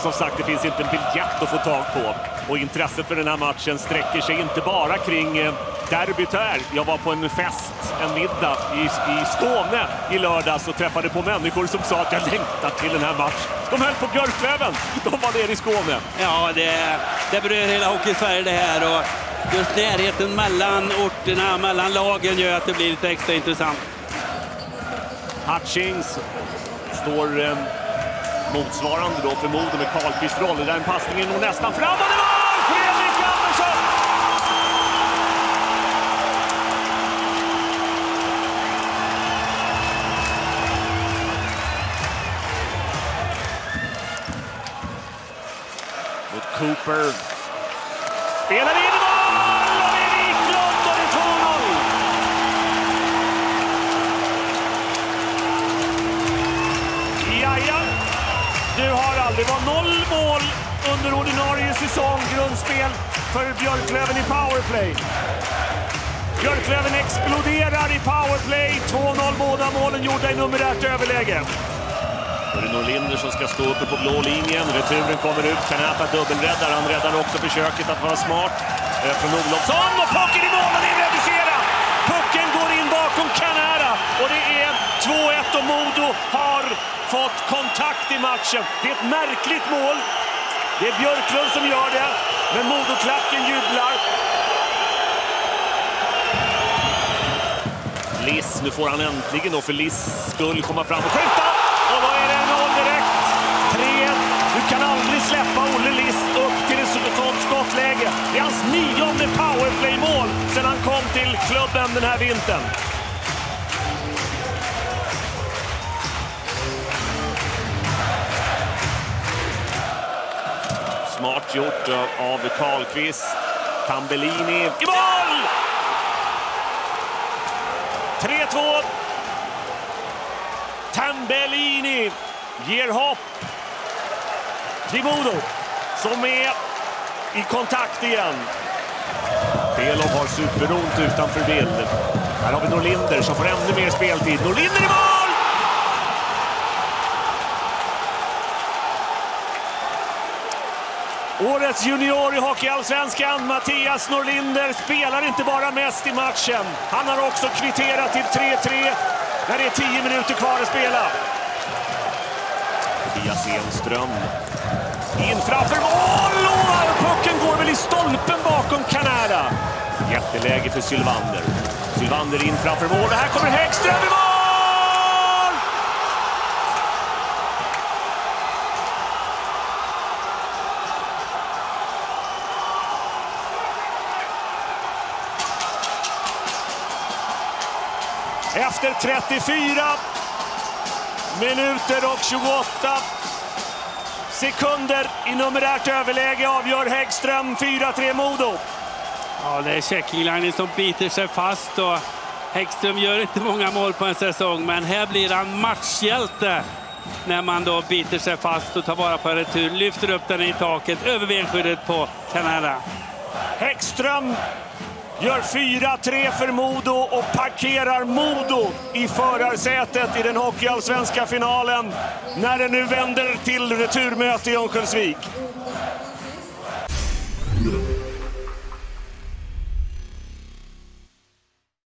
som sagt, det finns inte en biljett att få tag på. Och intresset för den här matchen sträcker sig inte bara kring eh, derbyt här. Jag var på en fest, en middag i, i Skåne i lördags och träffade på människor som sa att jag längtar till den här matchen. De höll på Björklöven. De var nere i Skåne. Ja, det, det berör hela Hockey-Sverige det här. Och just närheten mellan orterna, mellan lagen gör att det blir lite extra intressant. Hutchings står eh, motsvarande då för Modo med Karlqvists roll. Den passningen når nästan fram och det var Fredrik Andersson! Mot Cooper. Spelar in Det var noll mål under ordinarie säsong, grundspel, för Björklöven i powerplay. Björklöven exploderar i powerplay. 2-0 båda målen gjorda i numerärt överläge. Det är Norlinder som ska stå uppe på blå linjen. Returen kommer ut. Kanata dubbelräddar. Han räddar också försöket att vara smart eh, från Olofsson. Och pucken i mål Han är reducerad. Pucken går in bakom Kanara och det är 2-1 och Modo har fått kontakt i matchen. Det är ett märkligt mål. Det är Björklund som gör det, men Modoklacken jublar. Liss, nu får han äntligen då för Liss skull komma fram och skjuta! Och då är det en noll direkt. 3 Du kan aldrig släppa Olle Liss upp till ett sådant skottläge. Det är hans nionde powerplay-mål sedan han kom till klubben den här vintern. Smart gjort av Karlqvist. Tambellini i mål! 3-2. Tambellini ger hopp till som är i kontakt igen. Belov har superont utanför bild. Här har vi Norlinder som får ännu mer speltid. Norlinder i mål! Årets junior i Hockeyallsvenskan, Mattias Norlinder, spelar inte bara mest i matchen. Han har också kvitterat till 3-3 när det är 10 minuter kvar att spela. Tobias Enström. In framför mål! Och pucken går väl i stolpen bakom Canada. Jätteläge för Sylvander. Sylvander in framför mål. Det här kommer Häggström i mål! Efter 34 minuter och 28 sekunder i numerärt överläge avgör Häggström 4-3 Modo. Ja, det är checking som biter sig fast. Och Häggström gör inte många mål på en säsong, men här blir han matchhjälte när man då biter sig fast och tar vara på en retur, lyfter upp den i taket över benskyddet på Kanada. Häggström gör 4-3 för Modo och parkerar Modo i förarsätet i den hockeyallsvenska finalen när det nu vänder till returmöte i Örnsköldsvik.